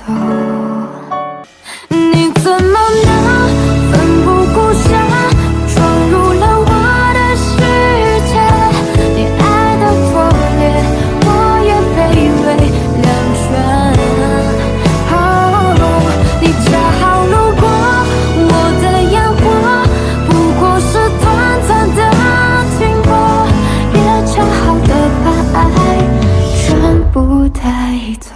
走，你怎么能奋不顾身闯入了我的世界？你爱的热烈，我也卑微两全。你恰好路过我的烟火，不过是短暂的经过，也恰好的把爱全部带走。